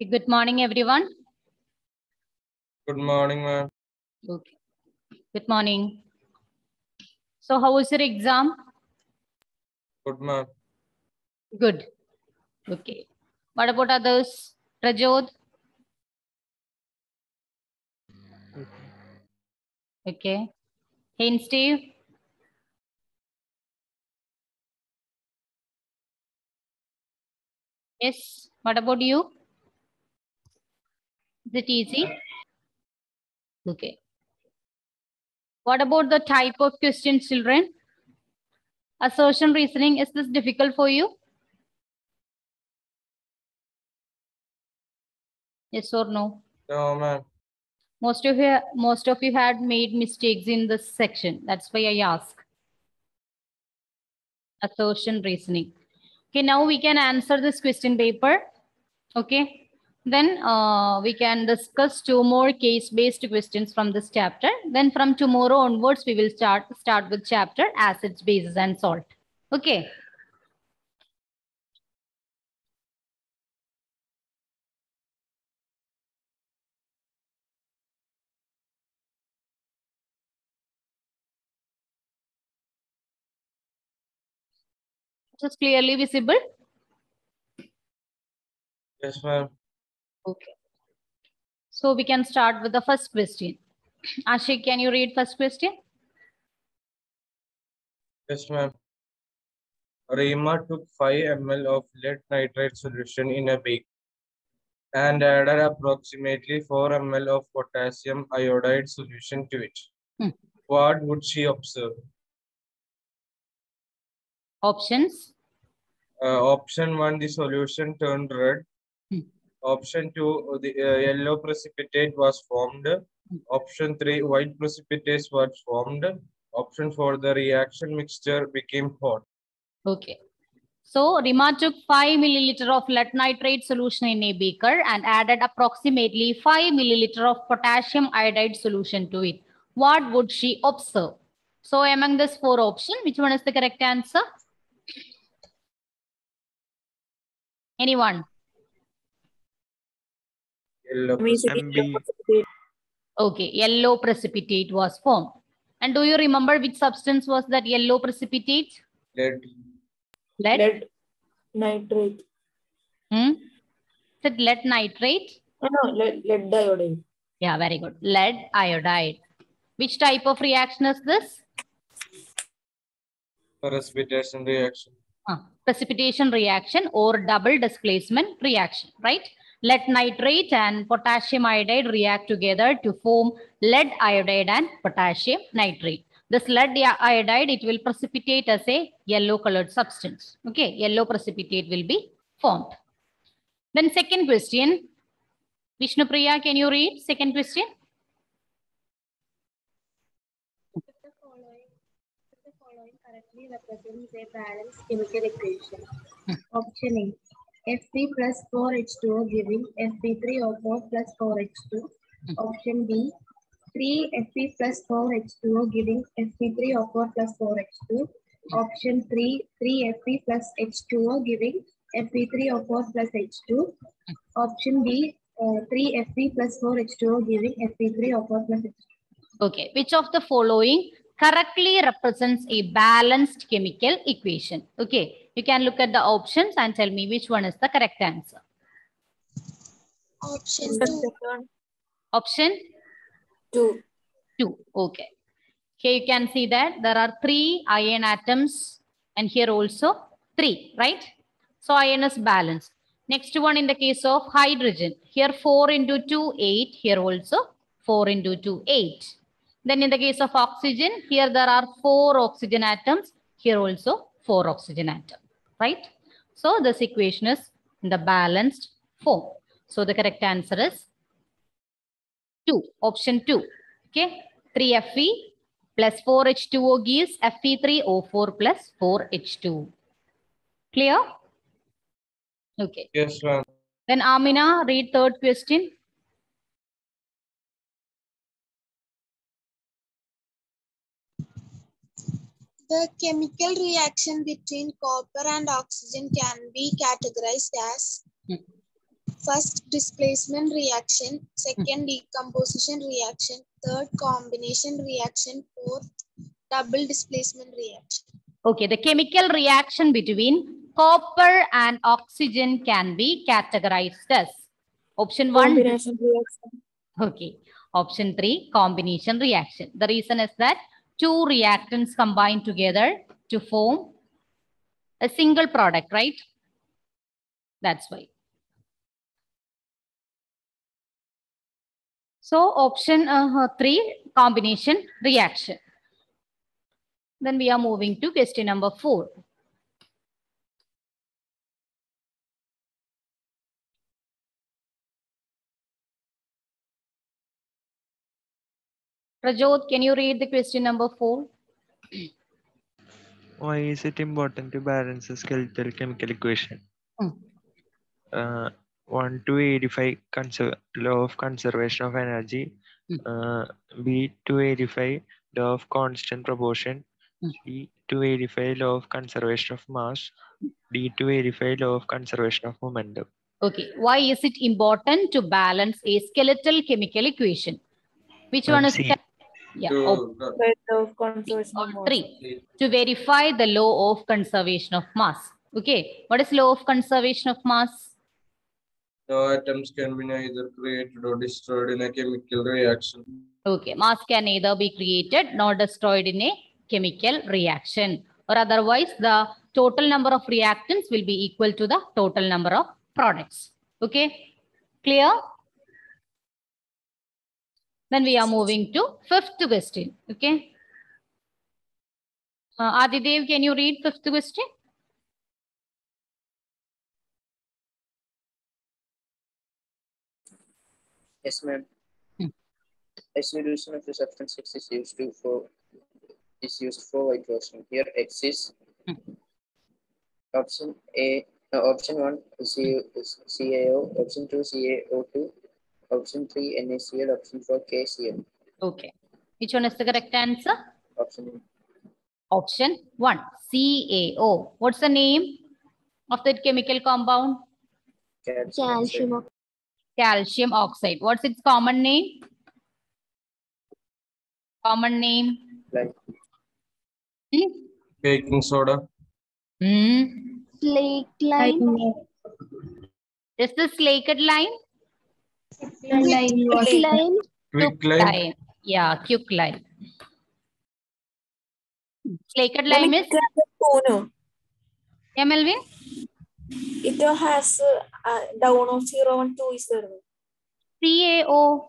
Good morning, everyone. Good morning, ma'am. Okay. Good morning. So, how was your exam? Good, ma'am. Good. Okay. What about others? Rajod? Okay. Hey, Steve? Yes. What about you? Is it easy? Okay. What about the type of question, children? Assertion reasoning, is this difficult for you? Yes or no? No, ma'am. Most of you, most of you had made mistakes in this section. That's why I ask. Assertion reasoning. Okay, now we can answer this question paper. Okay, then uh, we can discuss two more case-based questions from this chapter. Then from tomorrow onwards, we will start start with chapter acids, bases, and salt. Okay. Just clearly visible. Yes, ma'am. Okay. So we can start with the first question. Ashik, can you read first question? Yes, ma'am. Rima took 5 ml of lead nitrate solution in a beaker and added approximately 4 ml of potassium iodide solution to it. Hmm. What would she observe? Options. Uh, option 1, the solution turned red. Option 2, the uh, yellow precipitate was formed. Option 3, white precipitate was formed. Option 4, the reaction mixture became hot. Okay. So Rima took 5 milliliter of lead nitrate solution in a beaker and added approximately 5 milliliter of potassium iodide solution to it. What would she observe? So among this four option, which one is the correct answer? Anyone? Yellow MB. Okay, yellow precipitate was formed. And do you remember which substance was that yellow precipitate? lead. Lead? Lead nitrate. Hmm? Is it lead nitrate? No, no, lead, lead iodide. Yeah, very good. Lead iodide. Which type of reaction is this? precipitation reaction. Uh, precipitation reaction or double displacement reaction, right? Lead nitrate and potassium iodide react together to form lead iodide and potassium nitrate. This lead iodide, it will precipitate as a yellow colored substance. Okay, yellow precipitate will be formed. Then second question, Vishnu Priya, can you read second question? represents a balanced chemical equation. Option A, Fe plus 4H2O giving Fe3O4 plus 4H2. Hmm. Option B, 3 Fe plus 4H2O giving Fe3O4 plus 4H2. Hmm. Option 3, 3 Fe plus H2O giving Fe3O4 plus H2. Hmm. Option B, uh, 3 Fe plus 4H2O giving Fe3O4 plus H2. Okay, which of the following correctly represents a balanced chemical equation? Okay, you can look at the options and tell me which one is the correct answer. Option 2. Option two. 2. Okay. Here you can see that there are three iron atoms and here also three, right? So iron is balanced. Next one in the case of hydrogen, here 4 into 2, 8. Here also 4 into 2, 8. Then in the case of oxygen, here there are 4 oxygen atoms. Here also 4 oxygen atoms, right? So this equation is in the balanced form. So the correct answer is 2, option 2. Okay, 3Fe plus 4H2O gives Fe3O4 plus 4H2. Clear? Okay. Yes, ma'am. Then Amina, read third question. The chemical reaction between copper and oxygen can be categorized as Hmm. First displacement reaction, second decomposition reaction, third combination reaction, fourth double displacement reaction. Okay, the chemical reaction between copper and oxygen can be categorized as option one. Combination reaction. Okay. Option three, combination reaction. The reason is that two reactants combine together to form a single product, right? That's why. So option uh, three, combination reaction. Then we are moving to question number four. Rajot, can you read the question number four? Why is it important to balance the skeletal chemical equation? Hmm. Uh, 1 to 85 law of conservation of energy. Hmm. Uh, B to 85 law of constant proportion. Hmm. C to 85 law of conservation of mass. D to 85 law of conservation of momentum. Okay, why is it important to balance a skeletal chemical equation? Which one is C. ca- yeah, To, Rate of conservation or of mass. three to verify the law of conservation of mass. Okay, what is law of conservation of mass? no atoms can be neither created or destroyed in a chemical reaction. Okay, mass can neither be created nor destroyed in a chemical reaction, or otherwise the total number of reactants will be equal to the total number of products. Okay, clear? Then we are moving to fifth question. Okay. Uh, Adidev, can you read fifth question? Yes, ma'am. Hmm. Solution of the substance X is used to for is used for whitewashing. Here X is Hmm. option A. No, option one is C- is CaO. Option two CaO2. Option three NaCl. Option four KCl. Okay. Which one is the correct answer? Option Option one, CaO. What's the name of that chemical compound? calcium. Calcium oxide. Calcium oxide. What's its common name? Common name? Like Hmm? Baking soda. Hmm. Slate line. Is this slaked lime? Line. Line. Quick lime. Yeah, quick lime. Slaked lime is, Uno. yeah, Melvin? It has uh, down of zero and two is there. CaO.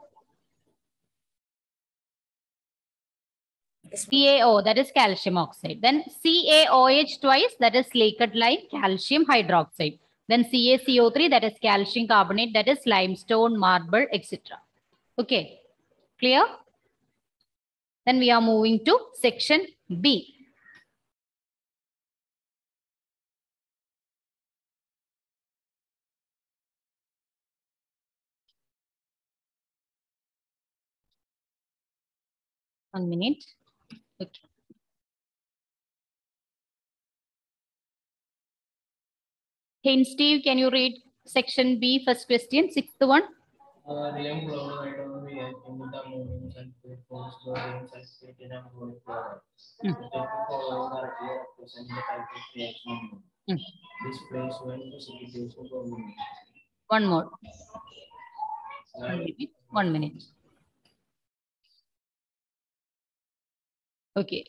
CaO, that is calcium oxide. Then CaOH twice, that is slaked lime, calcium hydroxide. Then CaCO3, that is calcium carbonate, that is limestone, marble, etc. Okay, clear? Then we are moving to section B. One minute. Okay. Hey, Steve, can you read section B, first question, sixth one? Uh, Radium chloride on reacting with ammonium sulfate forms chlorine sulfate in ammonium chloride. Hmm. The two following directly represent the type of reaction. Hmm. This place when precipitation combination. One more. One minute. One minute. Okay.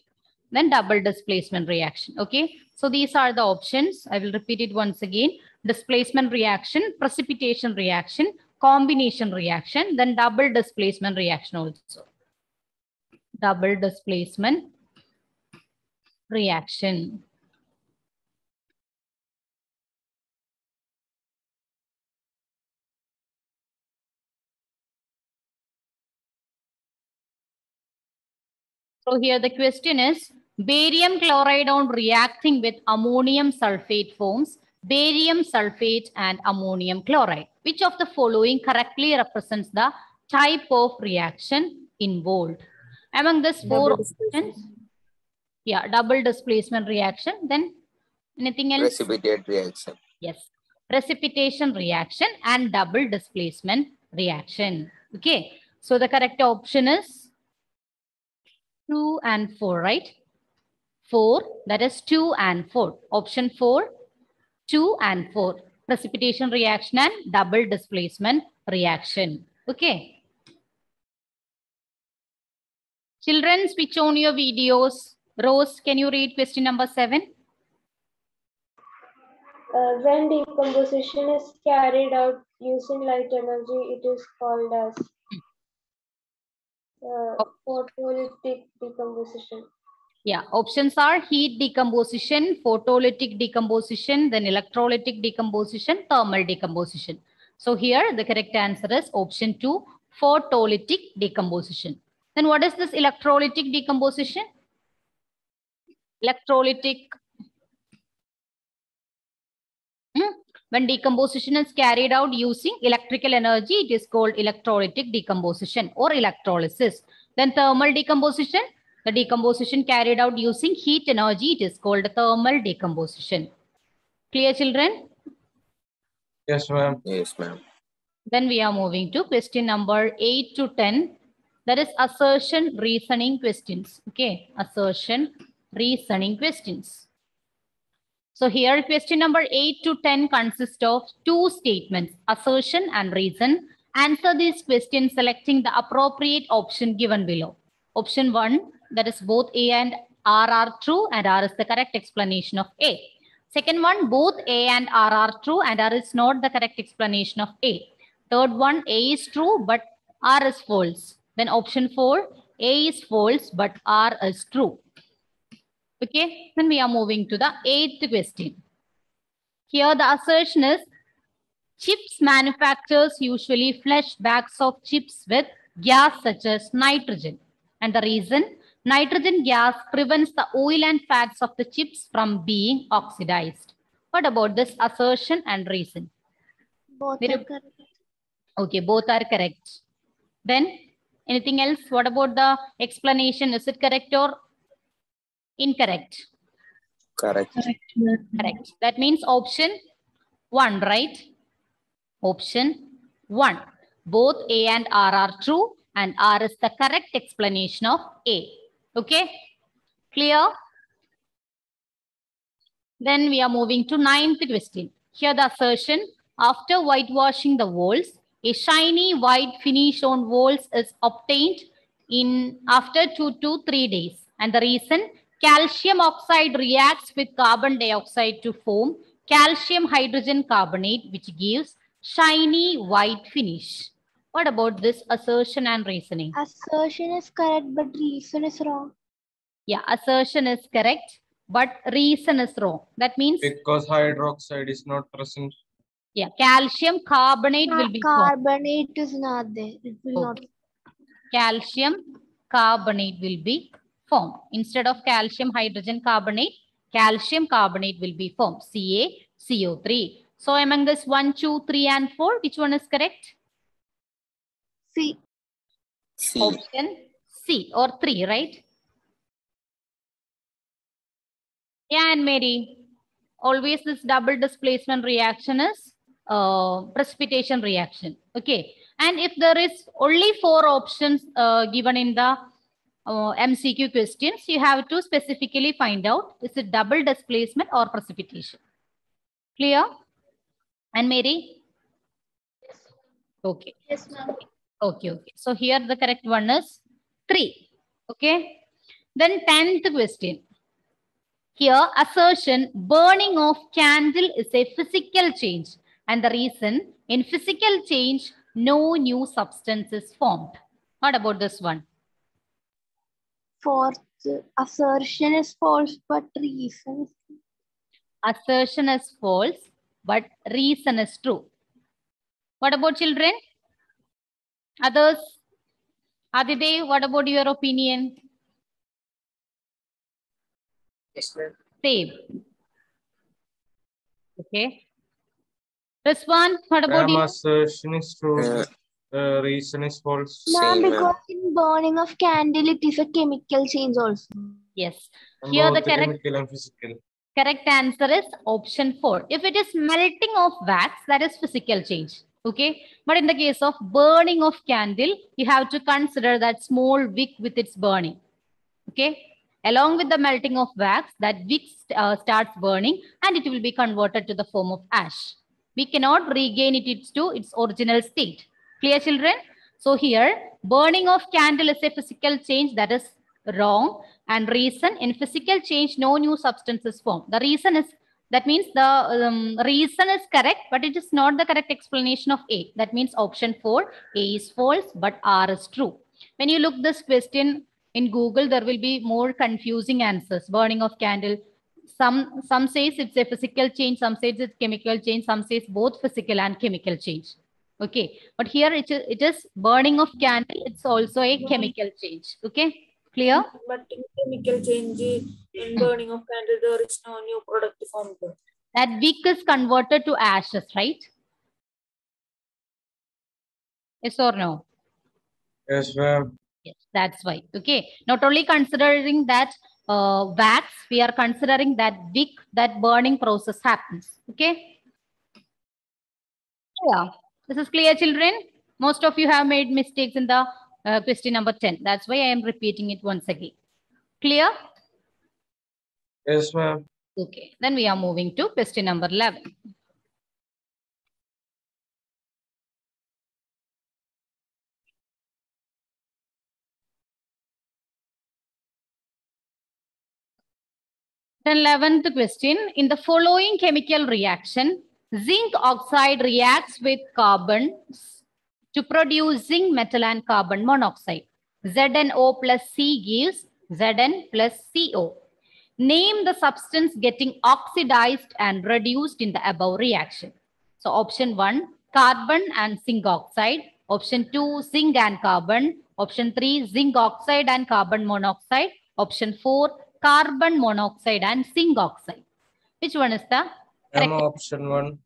Then double displacement reaction. Okay. So these are the options. I will repeat it once again. Displacement reaction, precipitation reaction, combination reaction, then double displacement reaction also. Double displacement reaction. So here the question is barium chloride on reacting with ammonium sulfate forms barium sulfate and ammonium chloride. Which of the following correctly represents the type of reaction involved? Among these four options, yeah, double displacement reaction. Then anything else? precipitate reaction. Yes. precipitation reaction and double displacement reaction. Okay. So the correct option is 2 and 4, right? 4, that is 2 and 4. Option 4, 2 and 4. Precipitation reaction and double displacement reaction. Okay. Children, switch on your videos. Rose, can you read question number 7? Uh, when decomposition is carried out using light energy, it is called as uh, photolytic decomposition. Yeah, options are heat decomposition, photolytic decomposition, then electrolytic decomposition, thermal decomposition. So here the correct answer is option 2, photolytic decomposition. Then what is this electrolytic decomposition? Electrolytic. Hmm? When decomposition is carried out using electrical energy, it is called electrolytic decomposition or electrolysis. Then thermal decomposition, the decomposition carried out using heat energy, it is called thermal decomposition. Clear children? Yes, ma'am. Yes, ma'am. Then we are moving to question number 8 to 10. That is assertion reasoning questions. Okay, assertion reasoning questions. So here question number 8 to 10 consist of two statements, assertion and reason. Answer these questions selecting the appropriate option given below. Option 1, that is both A and R are true and R is the correct explanation of A. Second one, both A and R are true and R is not the correct explanation of A. Third one, A is true but R is false. Then option 4, A is false but R is true. Okay, then we are moving to the eighth question. Here the assertion is chips manufacturers usually flush bags of chips with gas such as nitrogen. And the reason, nitrogen gas prevents the oil and fats of the chips from being oxidized. What about this assertion and reason? Both Very- are correct. Okay, both are correct. Then anything else? What about the explanation? Is it correct or incorrect? Correct. Correct. That means option one, right? Option one. Both A and R are true and R is the correct explanation of A. Okay? Clear? Then we are moving to ninth question. Here the assertion, after whitewashing the walls, a shiny white finish on walls is obtained in after two to three days. And the reason, calcium oxide reacts with carbon dioxide to form calcium hydrogen carbonate, which gives shiny white finish. What about this assertion and reasoning? Assertion is correct, but reason is wrong. Yeah, assertion is correct, but reason is wrong. That means, Because hydroxide is not present. yeah, calcium carbonate will be ah, formed. Carbonate is not there. It will not. Calcium carbonate will be formed. Instead of calcium hydrogen carbonate, calcium carbonate will be formed. CaCO3. So among this 1, 2, 3 and 4, which one is correct? C. Option C or 3, right? Yeah, and Mary, always this double displacement reaction is uh, precipitation reaction. Okay. And if there is only four options uh, given in the uh, MCQ questions, you have to specifically find out is it double displacement or precipitation. Clear? And Mary? Okay. yes, ma'am. Okay, okay. So here the correct one is 3. Okay. Then 10th question. Here assertion burning of candle is a physical change and the reason in physical change no new substance is formed. What about this one? Fourth, assertion is false, but reason is Assertion is false but reason is true. What about children? Others? Adide, what about your opinion? Yes, ma'am. Same. Okay. Respond. What about Ma'am, you? assertion is true. Uh, Uh, reason is false. Ma'am, Same, ma'am. because in burning of candle, it is a chemical change also. Yes. And Here the correct chemical and physical. Correct answer is option four. If it is melting of wax, that is physical change. Okay. But in the case of burning of candle, you have to consider that small wick with its burning. Okay. Along with the melting of wax, that wick uh, starts burning and it will be converted to the form of ash. We cannot regain it to its original state. Clear children? So here, burning of candle is a physical change that is wrong. And reason in physical change, no new substance is formed. The reason is that means the um, reason is correct, but it is not the correct explanation of A. That means option 4, A is false, but R is true. When you look this question in Google, there will be more confusing answers. Burning of candle. Some, some says it's a physical change, some says it's chemical change, some says both physical and chemical change. Okay, but here it it is burning of candle. It's also a chemical change. Okay, clear? But in chemical change, in burning of candle, there is no new product formed. That wick is converted to ashes, right? Yes or no? Yes, ma'am. Yes, that's why. Okay. Not only considering that uh, wax, we are considering that wick, that burning process happens. Okay. Yeah. This is clear, children. Most of you have made mistakes in the uh, question number 10. That's why I am repeating it once again. Clear? Yes, ma'am. Okay. Then we are moving to question number 11. Then 11th question. In the following chemical reaction, zinc oxide reacts with carbon to produce zinc metal and carbon monoxide. ZnO plus C gives Zn plus CO. Name the substance getting oxidized and reduced in the above reaction. So option 1, carbon and zinc oxide. Option 2, zinc and carbon. Option 3, zinc oxide and carbon monoxide. Option 4, carbon monoxide and zinc oxide. Which one is the correct option one.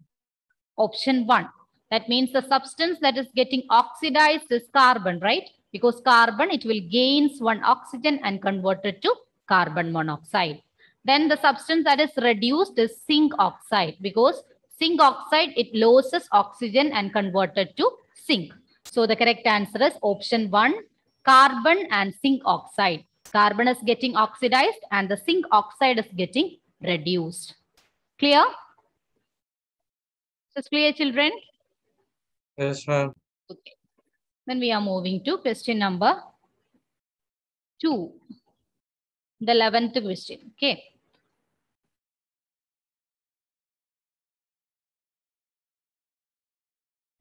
option 1. That means the substance that is getting oxidized is carbon, right? Because carbon, it will gains one oxygen and convert it to carbon monoxide. Then the substance that is reduced is zinc oxide because zinc oxide, it loses oxygen and converted to zinc. So the correct answer is option 1, carbon and zinc oxide. Carbon is getting oxidized and the zinc oxide is getting reduced. Clear? Is this clear, children? Yes, ma'am. Okay. Then we are moving to question number two. The 11th question. Okay.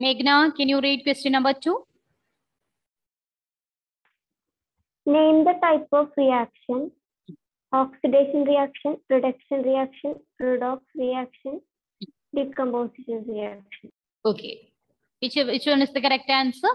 Meghna, can you read question number two? Name the type of reaction. Oxidation reaction, reduction reaction, redox reaction, decomposition reaction. Okay. Which, which one is the correct answer?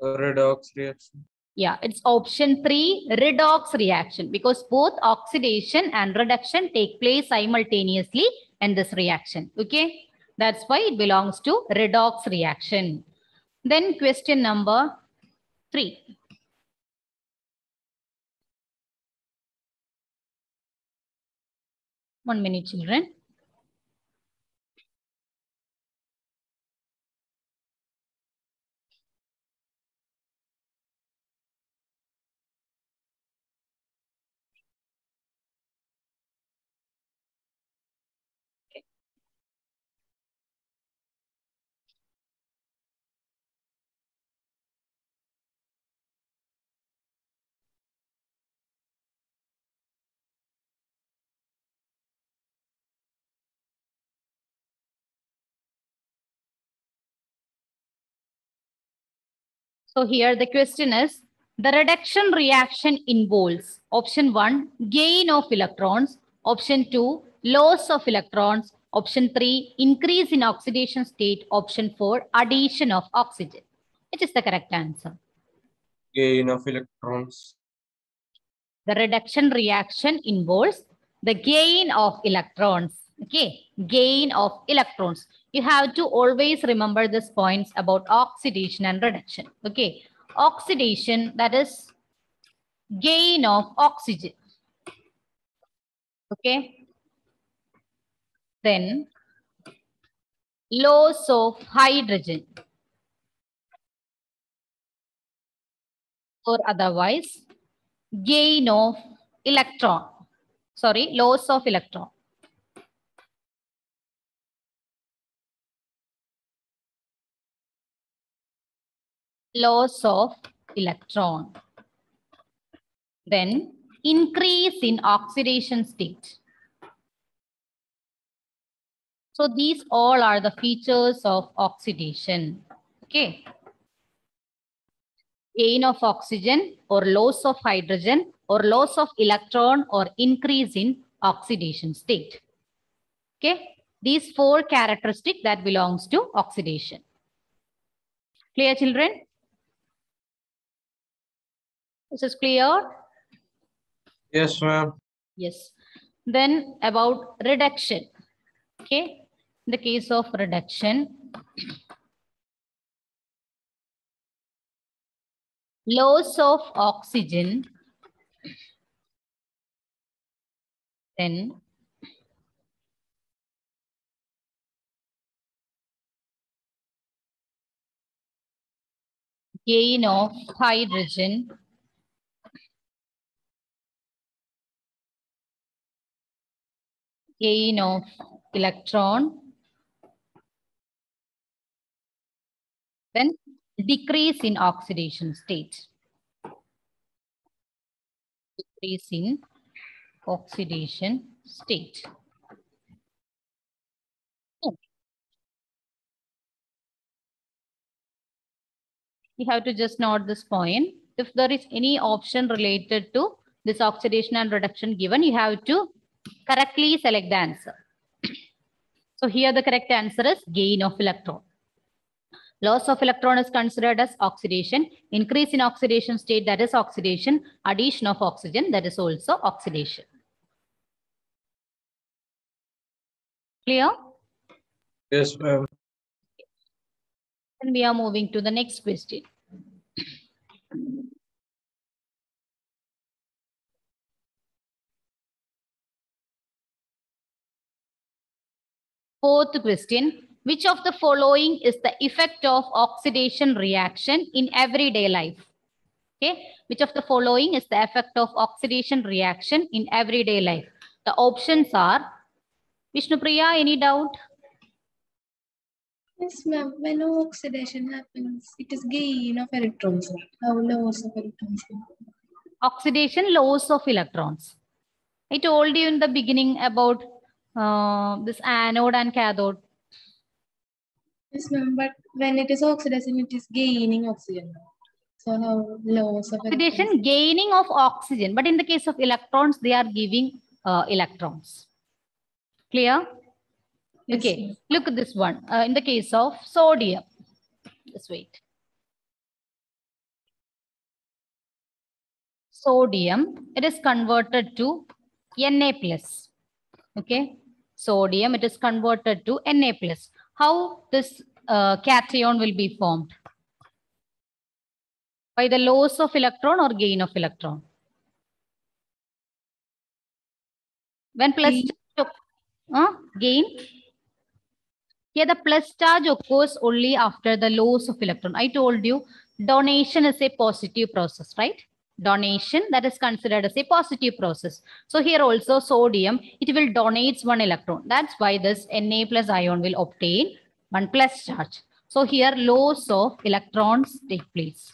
Redox reaction. Yeah, it's option three, redox reaction, because both oxidation and reduction take place simultaneously in this reaction. Okay, that's why it belongs to redox reaction. Then question number three. One minute, children. So here the question is, the reduction reaction involves option 1, gain of electrons, option 2, loss of electrons, option 3, increase in oxidation state, option 4, addition of oxygen. Which is the correct answer? Gain of electrons. The reduction reaction involves the gain of electrons. Okay, gain of electrons. You have to always remember these points about oxidation and reduction. Okay, oxidation that is gain of oxygen. Okay, then loss of hydrogen or otherwise gain of electron sorry loss of electron loss of electron then increase in oxidation state so these all are the features of oxidation okay gain of oxygen or loss of hydrogen or loss of electron or increase in oxidation state. Okay, these four characteristics that belongs to oxidation. Clear children? This is clear? Yes, ma'am. Yes. Then about reduction. Okay, in the case of reduction, loss of oxygen, then gain of hydrogen, gain of electron, then decrease in oxidation state. Decrease in oxidation state. You have to just note this point. If there is any option related to this oxidation and reduction given, you have to correctly select the answer. So here the correct answer is gain of electron. Loss of electron is considered as oxidation. Increase in oxidation state, that is oxidation. Addition of oxygen, that is also oxidation. Clear? Yes, ma'am. And we are moving to the next question. Fourth question. Which of the following is the effect of oxidation reaction in everyday life? Okay. Which of the following is the effect of oxidation reaction in everyday life? The options are Vishnupriya, any doubt? Yes, ma'am. When oxidation happens, it is gain of electrons. How loss of electrons? Oxidation loss of electrons. I told you in the beginning about uh, this anode and cathode. Yes, ma'am. But when it is oxidation, it is gaining oxygen. So how loss of Oxidation electrons? gaining of oxygen, but in the case of electrons, they are giving uh, electrons. Clear? Yes, okay, look at this one. Uh, in the case of sodium, just wait. Sodium, it is converted to Na plus. Okay, sodium, it is converted to Na plus. How this uh, cation will be formed? By the loss of electron or gain of electron? When plus uh, gain? Here the plus charge occurs only after the loss of electron. I told you donation is a positive process, right? Donation that is considered as a positive process. So here also sodium, it will donates one electron. That's why this Na plus ion will obtain one plus charge. So here loss of electrons take place.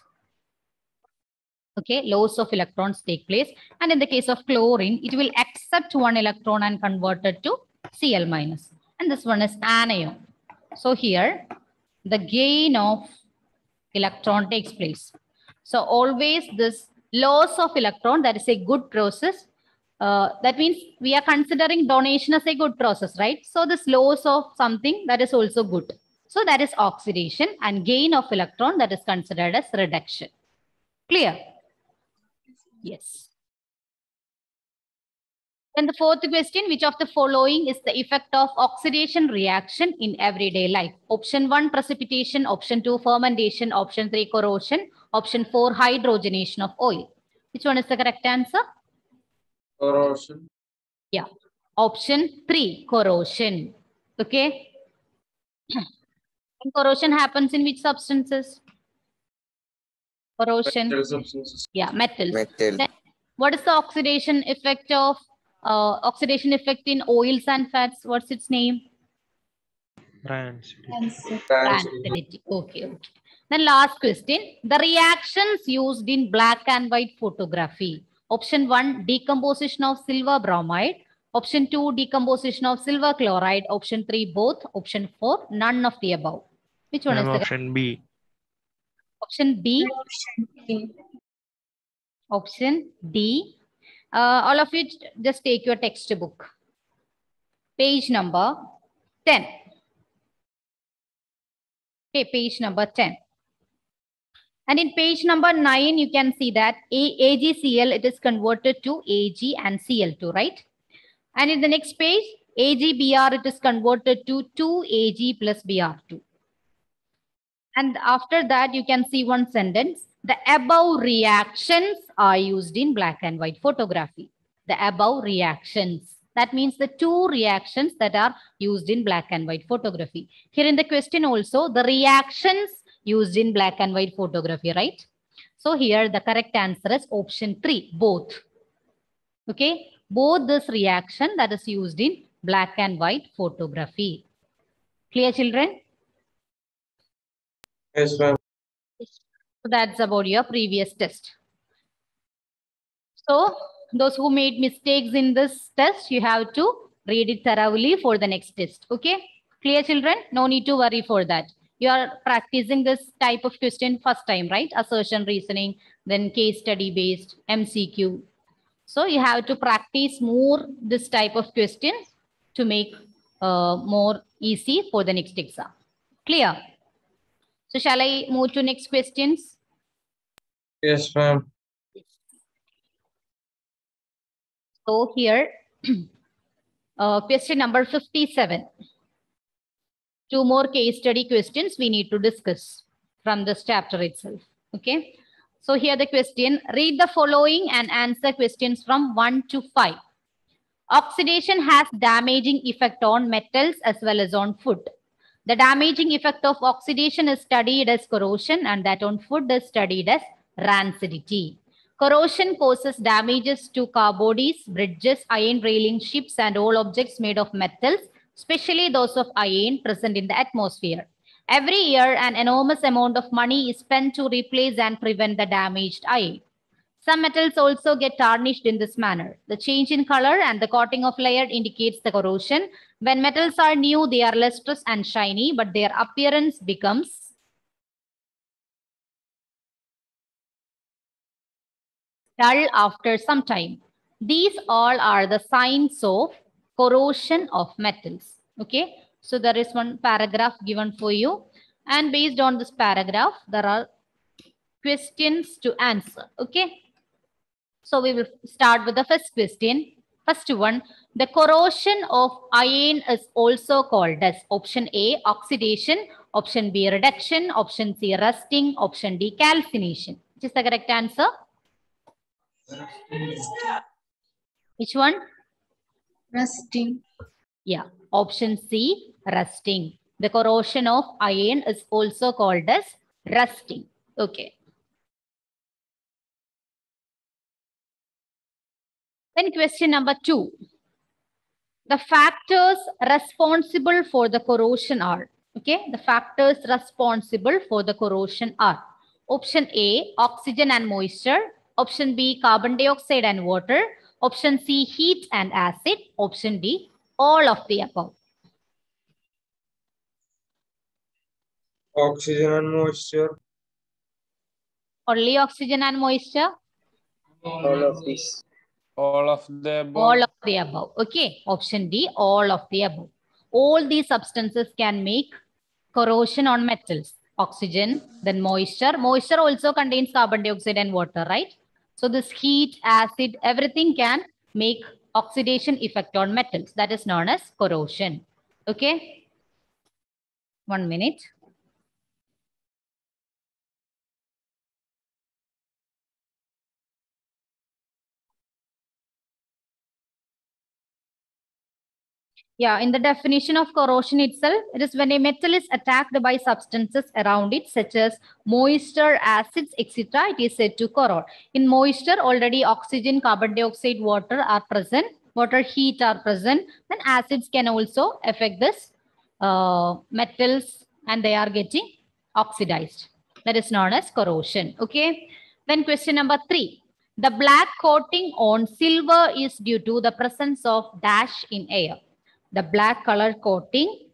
Okay, loss of electrons take place. And in the case of chlorine, it will accept one electron and convert it to Cl minus. And this one is anion. So here, the gain of electron takes place. So always this loss of electron, that is a good process. Uh, that means we are considering donation as a good process, right? So this loss of something that is also good. So that is oxidation and gain of electron that is considered as reduction. Clear? Yes. Then the fourth question, which of the following is the effect of oxidation reaction in everyday life? Option one, precipitation. Option two, fermentation. Option three, corrosion. Option four, hydrogenation of oil. Which one is the correct answer? Corrosion. Yeah. Option three, corrosion. Okay. And corrosion happens in which substances? Corrosion. Metal substances. Yeah, metals. Metal. Then what is the oxidation effect of uh, oxidation effect in oils and fats? What's its name? Rancid. Rancid. Okay, okay. Then last question. The reactions used in black and white photography. Option one, decomposition of silver bromide. Option two, decomposition of silver chloride. Option three, both. Option four, none of the above. Which one Ma'am, is the option B. option B? Option D. Uh, all of you just take your textbook. Page number 10. Okay, page number 10. And in page number 9, you can see that AgCl, it is converted to Ag and Cl2, right? And in the next page, AgBr, it is converted to 2Ag plus Br2. And after that, you can see one sentence. The above reactions are used in black and white photography. The above reactions. That means the two reactions that are used in black and white photography. Here in the question also, the reactions used in black and white photography, right? So here the correct answer is option three, both. Okay, both this reaction that is used in black and white photography. Clear children? Yes, ma'am. So that's about your previous test. So those who made mistakes in this test, you have to read it thoroughly for the next test. Okay? Clear children? No need to worry for that. You are practicing this type of question first time, right? Assertion reasoning, then case study based, MCQ. So you have to practice more this type of question to make uh, more easy for the next exam. Clear? So shall I move to next questions? Yes, ma'am. So here, uh, question number 57. Two more case study questions we need to discuss from this chapter itself. Okay. So here the question, read the following and answer questions from 1 to 5. Oxidation has damaging effect on metals as well as on food. The damaging effect of oxidation is studied as corrosion and that on food is studied as rancidity. Corrosion causes damages to car bodies, bridges, iron railing, ships, and all objects made of metals, especially those of iron present in the atmosphere. Every year, an enormous amount of money is spent to replace and prevent the damaged iron. Some metals also get tarnished in this manner. The change in color and the coating of layer indicates the corrosion. When metals are new, they are lustrous and shiny, but their appearance becomes dull after some time. These all are the signs of corrosion of metals. Okay, so there is one paragraph given for you, and based on this paragraph, there are questions to answer. Okay, so we will start with the first question. First one, the corrosion of iron is also called as option A, oxidation, option B, reduction, option C, rusting, option D, calcination. Which is the correct answer? Which one? Rusting. Yeah, option C, rusting. The corrosion of iron is also called as rusting. Okay. Then question number two. The factors responsible for the corrosion are, okay, the factors responsible for the corrosion are option A, oxygen and moisture, option B, carbon dioxide and water, option C, heat and acid, option D, all of the above. Oxygen and moisture. Only oxygen and moisture, All of these. All of the above. all of the above. Okay, option D, all of the above. All these substances can make corrosion on metals. Oxygen, then moisture. Moisture also contains carbon dioxide and water, right? So this heat, acid, everything can make oxidation effect on metals. That is known as corrosion. Okay. One minute. Yeah, in the definition of corrosion itself, it is when a metal is attacked by substances around it, such as moisture, acids, etc. It is said to corrode. In moisture, already oxygen, carbon dioxide, water are present. Water heat are present. Then acids can also affect this uh, metals and they are getting oxidized. That is known as corrosion. Okay. Then question number three. The black coating on silver is due to the presence of dash in air. The black color coating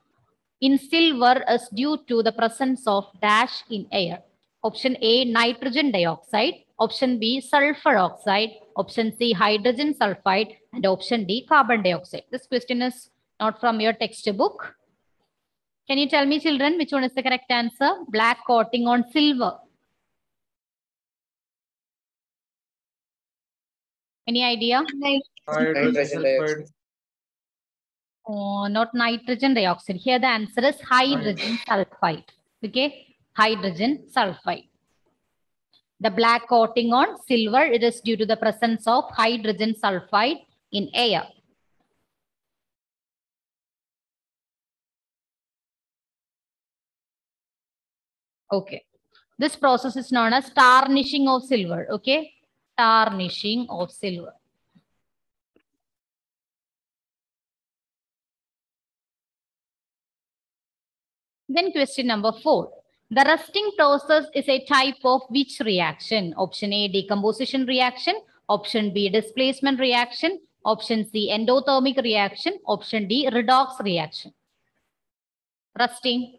in silver is due to the presence of dash in air. Option A, nitrogen dioxide. Option B, sulfur oxide. Option C, hydrogen sulfide. And option D, carbon dioxide. This question is not from your textbook. Can you tell me, children, which one is the correct answer? Black coating on silver. Any idea? Hydrogen Nitrogen sulfide. Oh, not nitrogen dioxide. Here the answer is hydrogen sulfide. Okay, hydrogen sulfide. The black coating on silver, it is due to the presence of hydrogen sulfide in air. Okay. This process is known as tarnishing of silver. Okay. Tarnishing of silver. Then question number four. The rusting process is a type of which reaction? Option A, decomposition reaction. Option B, displacement reaction. Option C, endothermic reaction. Option D, redox reaction. Rusting.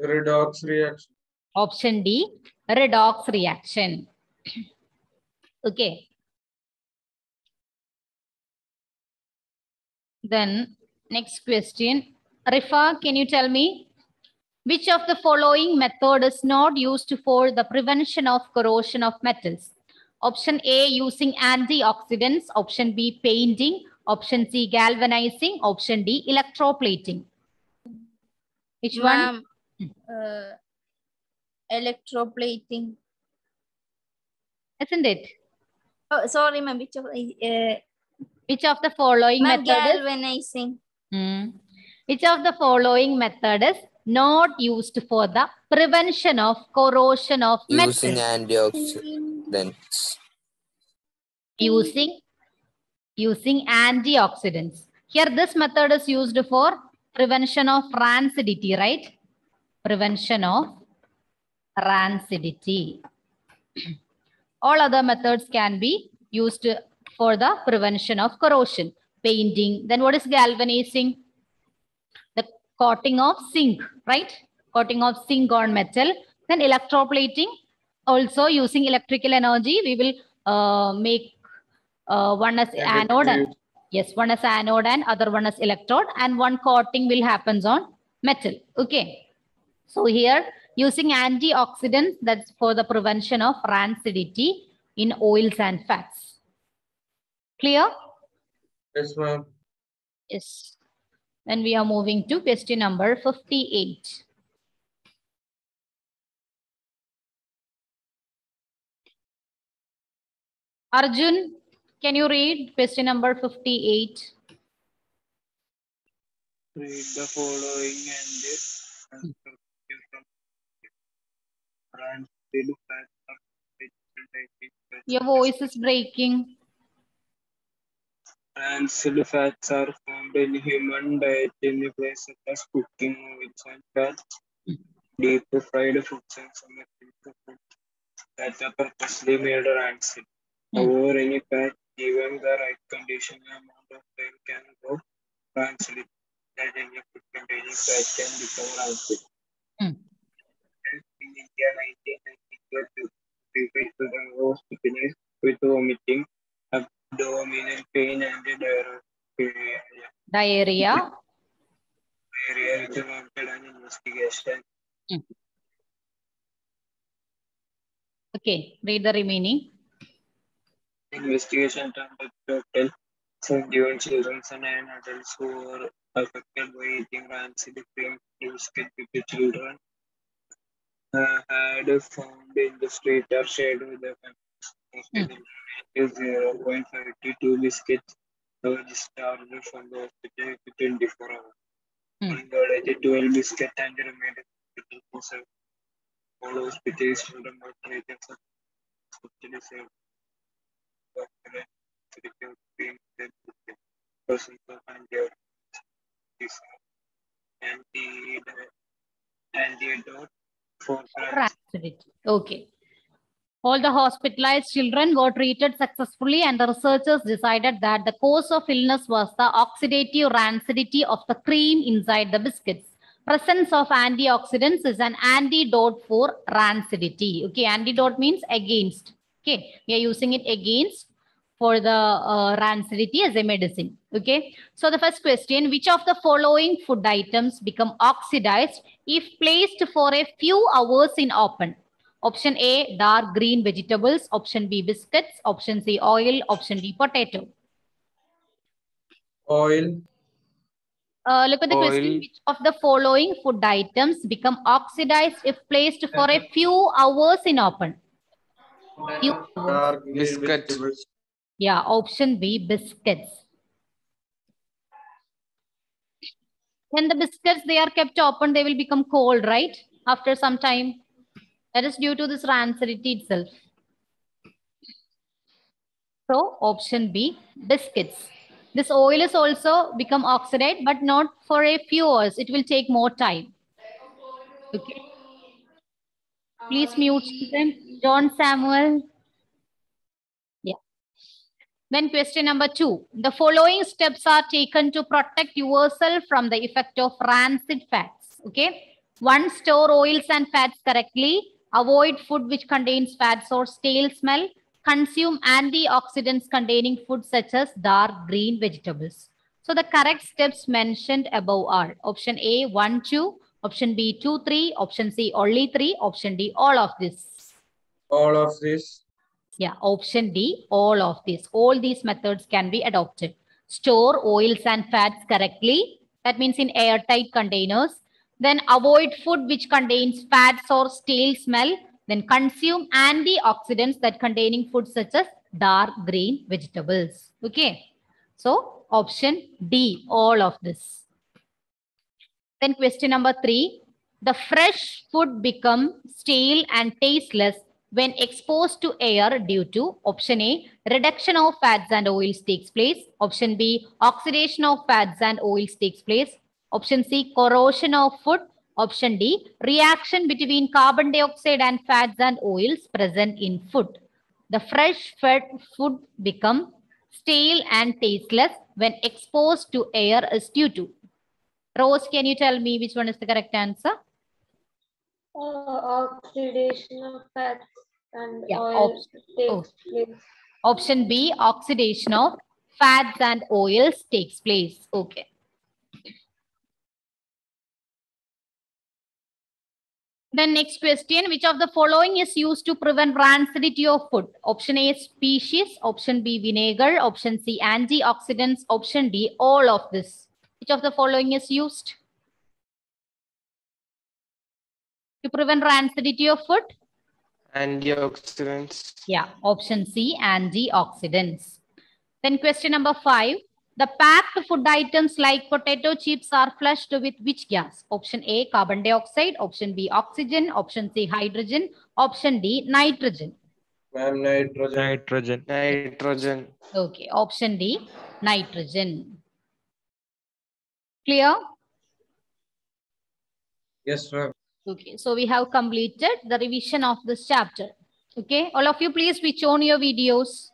Redox reaction. Option D, redox reaction. okay. Then next question. Rifa, can you tell me which of the following method is not used for the prevention of corrosion of metals? Option A, using antioxidants. Option B, painting. Option C, galvanizing. Option D, electroplating. Which one? Uh, electroplating. Isn't it? Oh, sorry, ma'am. Which of, uh, Which of the following method is galvanizing. Hmm. Which of the following method is not used for the prevention of corrosion of metals. using antioxidants. Using using antioxidants. Here, this method is used for prevention of rancidity, right? Prevention of rancidity. All other methods can be used for the prevention of corrosion. Painting. Then what is galvanizing? The coating of zinc, right? Coating of zinc on metal. Then electroplating. Also using electrical energy, we will uh, make uh, one as anode. And, yes, one as anode and other one as electrode. And one coating will happens on metal. Okay. So here using antioxidants, that's for the prevention of rancidity in oils and fats. Clear? Yes, ma'am. Yes. Then we are moving to question number 58. Arjun, can you read question number 58? Read the following and answer from Rancid fats are vegetable Your voice is breaking. Rancid fats are found in human diet in the place such as cooking, oils and fats, deep fried foods and some foods that are purposely made rancid. However, any fat, given the right condition and amount of time, can go rancid. That any food containing fat can become rancid. Hmm. In India, 1992, people to the host finish with vomiting, abdominal pain, and diarrhea. Diarrhea. Diarrhea is mounted an investigation. Hmm. Okay, read the remaining. Investigation turned total 71 children and 9 adults who were affected by eating rancid cream with the children uh, had found in the street or shared with the families. Hmm. Is uh, 0.52 biscuits were discharged from the 24 hours. Hmm. One donated 12 biscuit and remained in hospital for seven. All hospitals children were treated for hospital saved. Doctor and medical being dead with presence of anti anti antidote for rancidity. Okay. All the hospitalized children were treated successfully, and the researchers decided that the cause of illness was the oxidative rancidity of the cream inside the biscuits. Presence of antioxidants is an antidote for rancidity. Okay, antidote means against. Okay, we are using it against for the uh, rancidity as a medicine. Okay, so the first question: Which of the following food items become oxidized if placed for a few hours in open? Option A, dark green vegetables. Option B, biscuits. Option C, oil. Option D, potato. Oil, Uh, look at the question. Which of the following food items become oxidized if placed for a few hours in open? Few hours. dark green Yeah, option B, biscuits. When the biscuits, they are kept open, they will become cold, right? After some time. That is due to this rancidity itself. So option B, biscuits. This oil is also become oxidized, but not for a few hours. It will take more time. Okay. Please mute them. John Samuel. Yeah. Then question number two. The following steps are taken to protect yourself from the effect of rancid fats. Okay. One, store oils and fats correctly. Avoid food which contains fats or stale smell. Consume antioxidants containing food such as dark green vegetables. So the correct steps mentioned above are option A, 1, 2, option B, 2, 3, option C, only 3, option D, all of this. All of this. Yeah, option D, all of this. All these methods can be adopted. Store oils and fats correctly. That means in airtight containers. Then avoid food which contains fats or stale smell. Then consume antioxidants that containing food such as dark green vegetables. Okay. So option D, all of this. Then question number three. The fresh food become stale and tasteless when exposed to air due to option A, reduction of fats and oils takes place. Option B, oxidation of fats and oils takes place. Option C, corrosion of food. Option D, reaction between carbon dioxide and fats and oils present in food. The fresh fed food become stale and tasteless when exposed to air is due to. Rose, can you tell me which one is the correct answer? Uh, oxidation of fats and Yeah, oil ox- takes oh. place. Option B, oxidation of fats and oils takes place. Okay. Then next question, which of the following is used to prevent rancidity of food? Option A, species. Option B, vinegar. Option C, antioxidants. Option D, all of this. Which of the following is used to prevent rancidity of food? Antioxidants. Yeah, option C, antioxidants. Then question number five. The packed food items like potato chips are flushed with which gas? Option A, carbon dioxide. Option B, oxygen. Option C, hydrogen. Option D, nitrogen. Ma'am, nitrogen. Nitrogen. Nitrogen. Okay, option D, nitrogen. Clear? Yes, ma'am. Okay, so we have completed the revision of this chapter. Okay, all of you please switch on your videos.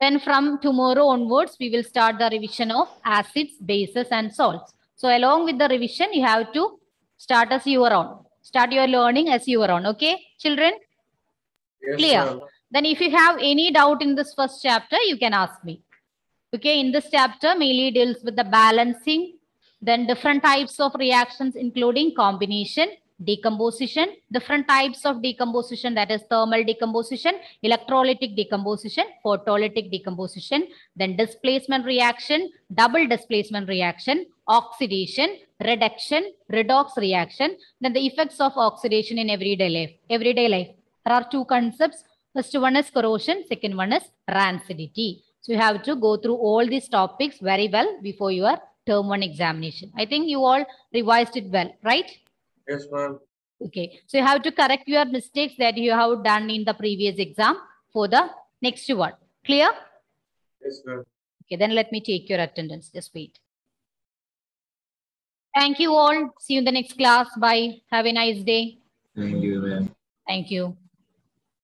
Then from tomorrow onwards, we will start the revision of acids, bases and salts. So along with the revision, you have to start as you are on. Start your learning as you are on. Okay, children? Yes, Clear. ma'am. Then if you have any doubt in this first chapter, you can ask me. Okay, in this chapter mainly deals with the balancing, then different types of reactions including combination, decomposition, different types of decomposition that is thermal decomposition, electrolytic decomposition, photolytic decomposition, then displacement reaction, double displacement reaction, oxidation, reduction, redox reaction, then the effects of oxidation in everyday life. Everyday life. There are two concepts, First one is corrosion, second one is rancidity. So you have to go through all these topics very well before your term one examination. I think you all revised it well, right? Yes, ma'am. Okay. So you have to correct your mistakes that you have done in the previous exam for the next one. Clear? Yes, ma'am. Okay, then let me take your attendance. Just wait. Thank you all. See you in the next class. Bye. Have a nice day. Thank you, ma'am. Thank you.